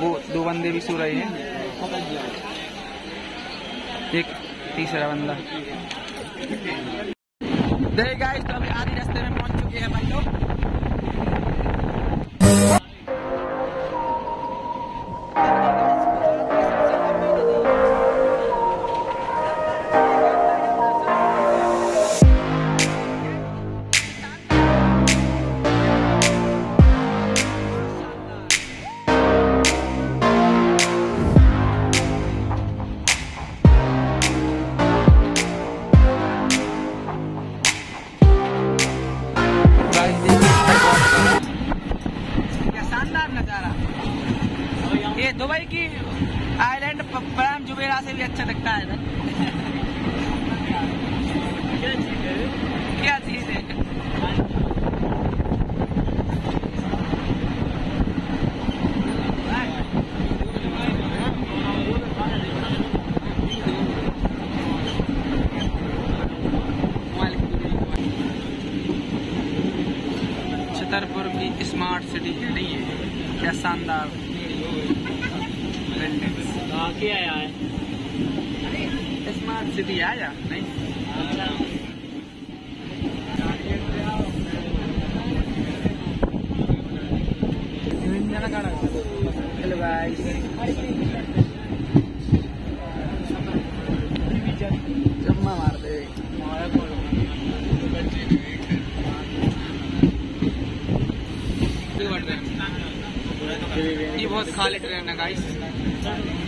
वो दो बंदे भी सो रहे हैं। एक तीसरा बंदा। गाइस तो अभी आधी रास्ते में पहुँच चुके हैं भाई लोग। दुबई की आइलैंड प्राइम जुबेरा से भी अच्छा लगता है? क्या चीज़ है? छतरपुर की स्मार्ट सिटी नहीं है, क्या शानदार। क्या आया है। स्मार्ट सिटी आया नहीं? हेलो गाइस जम्मा मार दे ये बहुत खाली ट्रेन है गाइस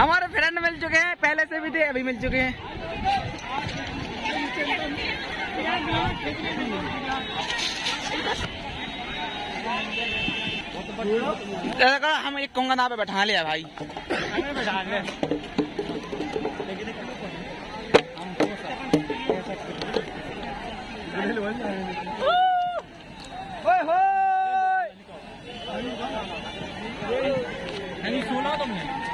हमारे फ्रेंड मिल चुके हैं पहले से भी थे अभी मिल चुके हैं। हम एक कोंगना पे बैठा लिया भाई। ओए होए। नहीं सुना तुमने।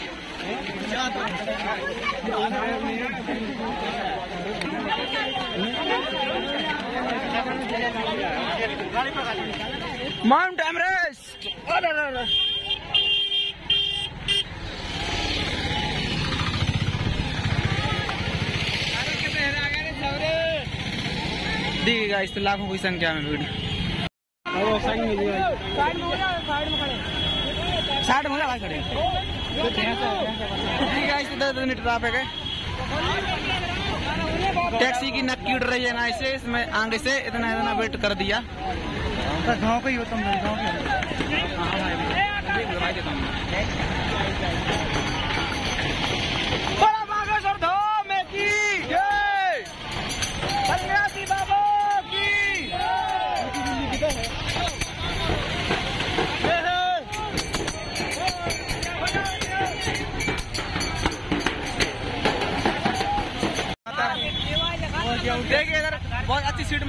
माउंट एवरेस्ट अरे अरे दिखेगा इस लाखों की संख्या में भीड़। साठ में साठ में खड़े। साठ में खड़े। है है। टैक्सी की नक्की उड़ रही है ना इसे, इसमें आगे से इतना इतना वेट कर दिया। गाँव का ही होता तुम, गाँव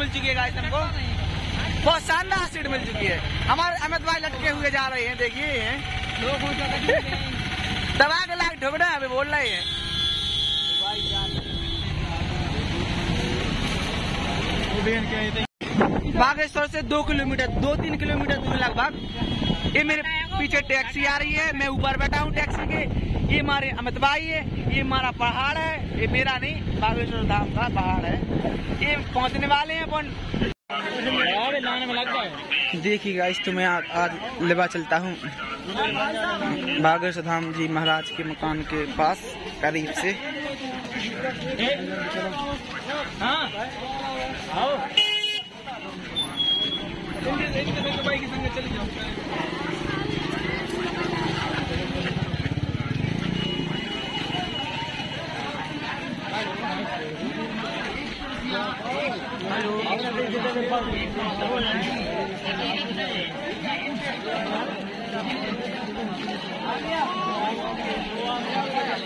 मिल चुकी है गाइस हमको। बहुत शानदार सीट मिल चुकी है। हमारे अमित भाई लटके हुए जा रहे हैं, देखिए दबा के लाइट ठोक रहे अभी बोल रहे हैं। बागेश्वर से दो किलोमीटर दो तीन किलोमीटर दूर लगभग। ये मेरे पीछे टैक्सी आ रही है मैं ऊपर बैठा हूँ टैक्सी के। ये हमारे अमित भाई है ये हमारा पहाड़ है ये मेरा नहीं बागेश्वर धाम का पहाड़ है। ये पहुँचने वाले हैं अपन। अरे लाने में लग गए देखिए गाइस तो मैं आज, आज लेवा चलता हूँ। बागेश्वर धाम जी महाराज के मकान के पास करीब से। हाँ।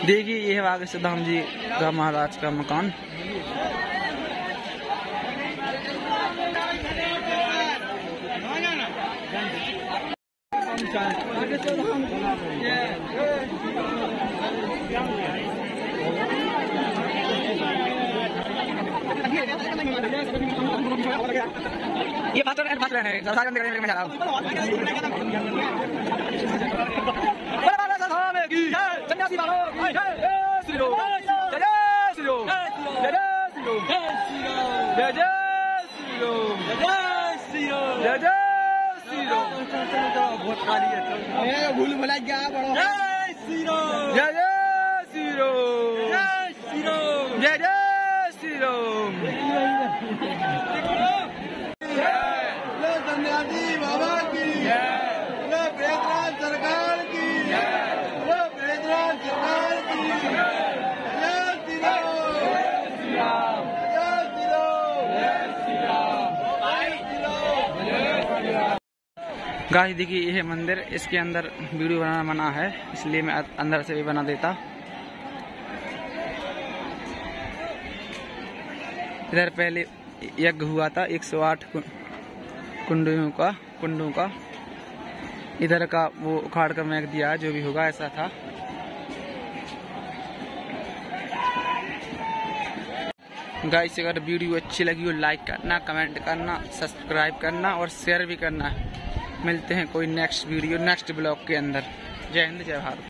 देखिए ये है बागेश्वर धाम जी का महाराज का मकान। ये फास्ट है फास्ट है करने के लिए जा रहा हूँ बड़ा बाबा साहब हमें की सन्यासी बाबा की जय श्री राम जय जय श्री राम जय जय श्री राम जय जय श्री राम जय जय श्री राम बहुत खाली है भूल भुला गया बड़ो जय श्री राम जय जय श्री राम जय श्री राम जय जय श्री सन्यासी बाबा की सरकार की सरकार की गाइस देखिए ये है मंदिर इसके अंदर वीडियो बनाना मना है, इसलिए मैं अंदर से भी बना देता। इधर पहले यज्ञ हुआ था 108 कु- कुंडों का कुंडों का। इधर का वो उखाड़ कर फेंक दिया, जो भी होगा ऐसा था। गाइस अगर वीडियो अच्छी लगी हो लाइक करना कमेंट करना सब्सक्राइब करना और शेयर भी करना। मिलते हैं कोई नेक्स्ट वीडियो नेक्स्ट ब्लॉग के अंदर। जय हिंद, जय भारत।